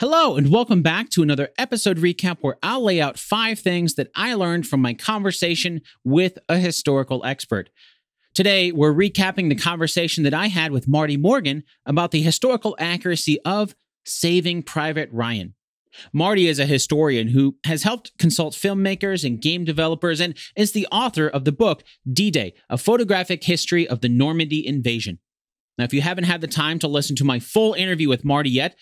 Hello, and welcome back to another episode recap where I'll lay out five things that I learned from my conversation with a historical expert. Today, we're recapping the conversation that I had with Marty Morgan about the historical accuracy of Saving Private Ryan. Marty is a historian who has helped consult filmmakers and game developers and is the author of the book D Day, a photographic history of the Normandy invasion. Now, if you haven't had the time to listen to my full interview with Marty yet,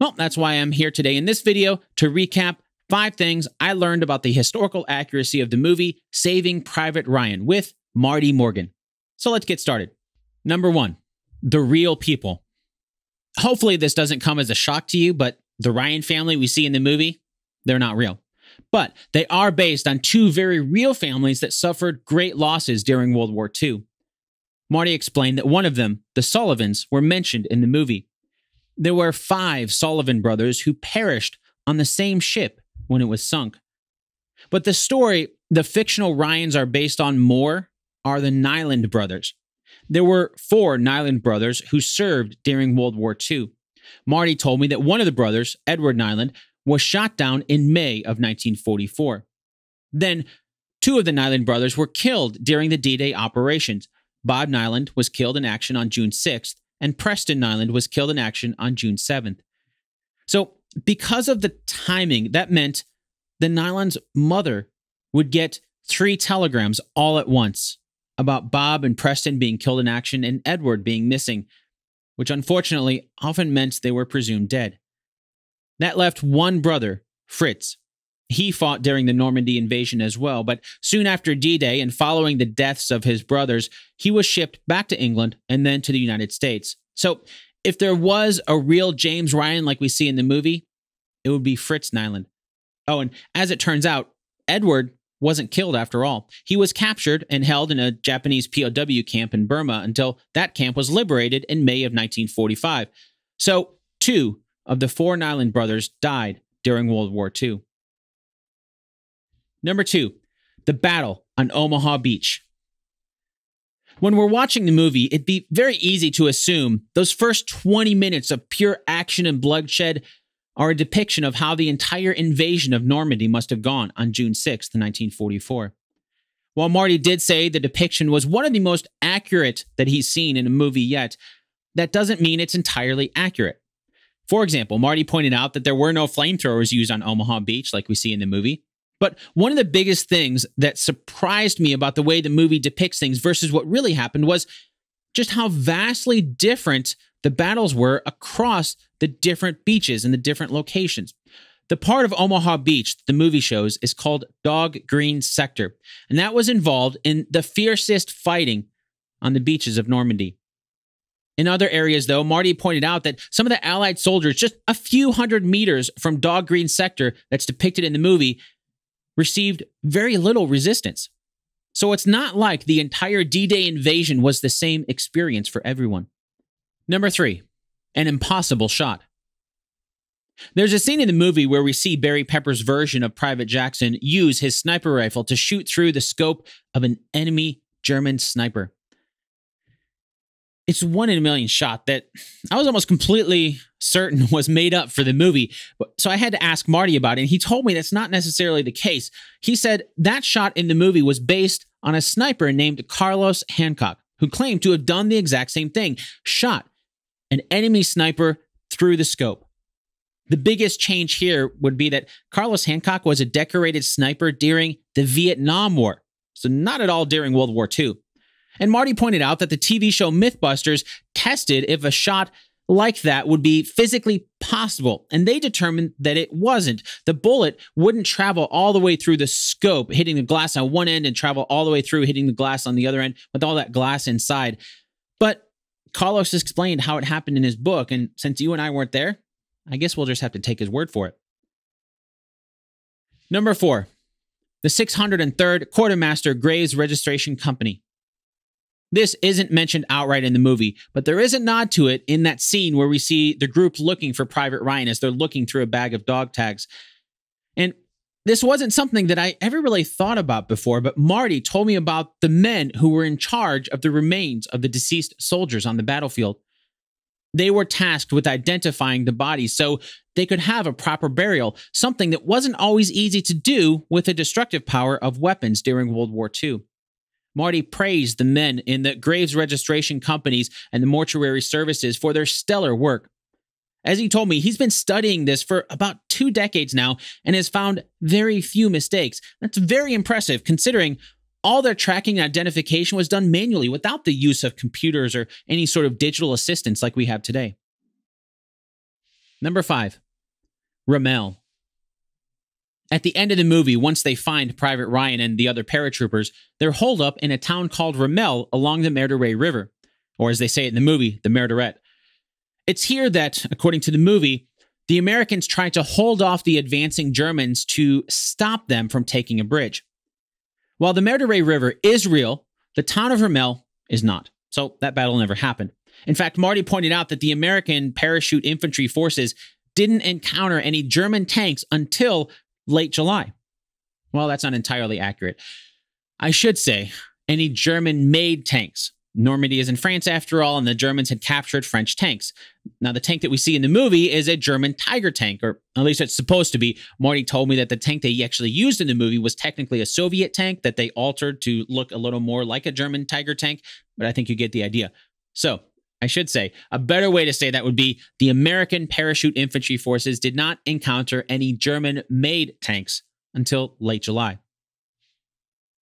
well, that's why I'm here today in this video to recap five things I learned about the historical accuracy of the movie Saving Private Ryan with Marty Morgan. So let's get started. Number one, the real people. Hopefully, this doesn't come as a shock to you, but the Ryan family we see in the movie, they're not real. But they are based on two very real families that suffered great losses during World War II. Marty explained that one of them, the Sullivans, were mentioned in the movie. There were five Sullivan brothers who perished on the same ship when it was sunk. But the story the fictional Ryans are based on more are the Niland brothers. There were four Niland brothers who served during World War II. Marty told me that one of the brothers, Edward Niland, was shot down in May of 1944. Then, two of the Niland brothers were killed during the D Day operations. Bob Niland was killed in action on June 6th, and Preston Niland was killed in action on June 7th. So, because of the timing, that meant the Niland's mother would get three telegrams all at once about Bob and Preston being killed in action and Edward being missing, which unfortunately often meant they were presumed dead. That left one brother, Fritz. He fought during the Normandy invasion as well, but soon after D Day and following the deaths of his brothers, he was shipped back to England and then to the United States. So, if there was a real James Ryan like we see in the movie, it would be Fritz Niland. Oh, and as it turns out, Edward wasn't killed after all. He was captured and held in a Japanese POW camp in Burma until that camp was liberated in May of 1945. So, two of the four Niland brothers died during World War II. Number two, the battle on Omaha Beach. When we're watching the movie, it'd be very easy to assume those first 20 minutes of pure action and bloodshed are a depiction of how the entire invasion of Normandy must have gone on June 6, 1944. While Marty did say the depiction was one of the most accurate that he's seen in a movie yet, that doesn't mean it's entirely accurate. For example, Marty pointed out that there were no flamethrowers used on Omaha Beach like we see in the movie. But one of the biggest things that surprised me about the way the movie depicts things versus what really happened was just how vastly different the battles were across the different beaches and the different locations. The part of Omaha Beach that the movie shows is called Dog Green Sector, and that was involved in the fiercest fighting on the beaches of Normandy. In other areas, though, Marty pointed out that some of the Allied soldiers, just a few hundred meters from Dog Green Sector that's depicted in the movie, received very little resistance. So it's not like the entire D Day invasion was the same experience for everyone. Number three, an impossible shot. There's a scene in the movie where we see Barry Pepper's version of Private Jackson use his sniper rifle to shoot through the scope of an enemy German sniper. It's one in a million shot that I was almost completely certain was made up for the movie. So I had to ask Marty about it, and he told me that's not necessarily the case. He said that shot in the movie was based on a sniper named Carlos Hathcock, who claimed to have done the exact same thing shot an enemy sniper through the scope. The biggest change here would be that Carlos Hathcock was a decorated sniper during the Vietnam War, so not at all during World War II. And Marty pointed out that the TV show Mythbusters tested if a shot like that would be physically possible, and they determined that it wasn't. The bullet wouldn't travel all the way through the scope, hitting the glass on one end and travel all the way through, hitting the glass on the other end with all that glass inside. But Carlos explained how it happened in his book, and since you and I weren't there, I guess we'll just have to take his word for it. Number four, the 603rd Quartermaster Graves Registration Company. This isn't mentioned outright in the movie, but there is a nod to it in that scene where we see the group looking for Private Ryan as they're looking through a bag of dog tags. And this wasn't something that I ever really thought about before, but Marty told me about the men who were in charge of the remains of the deceased soldiers on the battlefield. They were tasked with identifying the bodies so they could have a proper burial, something that wasn't always easy to do with the destructive power of weapons during World War II. Marty praised the men in the graves registration companies and the mortuary services for their stellar work. As he told me, he's been studying this for about two decades now and has found very few mistakes. That's very impressive considering all their tracking and identification was done manually without the use of computers or any sort of digital assistance like we have today. Number five, Ramelle. At the end of the movie, once they find Private Ryan and the other paratroopers, they're holed up in a town called Ramelle along the Mer de Ray River, or as they say it in the movie, the Mer de Ret. It's here that, according to the movie, the Americans tried to hold off the advancing Germans to stop them from taking a bridge. While the Mer de Ray River is real, the town of Ramelle is not. So that battle never happened. In fact, Marty pointed out that the American parachute infantry forces didn't encounter any German tanks until late July. Well, that's not entirely accurate. I should say, any German made tanks. Normandy is in France after all, and the Germans had captured French tanks. Now, the tank that we see in the movie is a German Tiger tank, or at least it's supposed to be. Marty told me that the tank they actually used in the movie was technically a Soviet tank that they altered to look a little more like a German Tiger tank, but I think you get the idea. So, I should say, a better way to say that would be the American parachute infantry forces did not encounter any German made tanks until late July.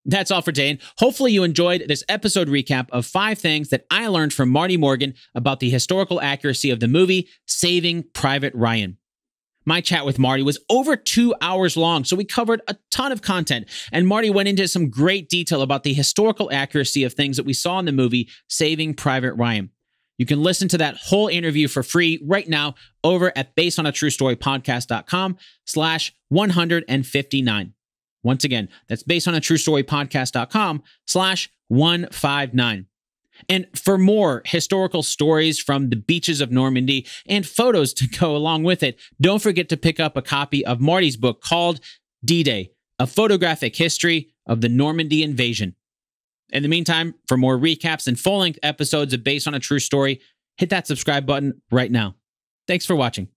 That's all for today. And hopefully, you enjoyed this episode recap of five things that I learned from Marty Morgan about the historical accuracy of the movie Saving Private Ryan. My chat with Marty was over two hours long, so we covered a ton of content. And Marty went into some great detail about the historical accuracy of things that we saw in the movie Saving Private Ryan. You can listen to that whole interview for free right now over at basedonatruestorypodcast.com slash 159. Once again, that's basedonatruestorypodcast.com slash 159. And for more historical stories from the beaches of Normandy and photos to go along with it, don't forget to pick up a copy of Marty's book called D-Day, A Photographic History of the Normandy Invasion. In the meantime, for more recaps and full length episodes of Based on a True Story, hit that subscribe button right now. Thanks for watching.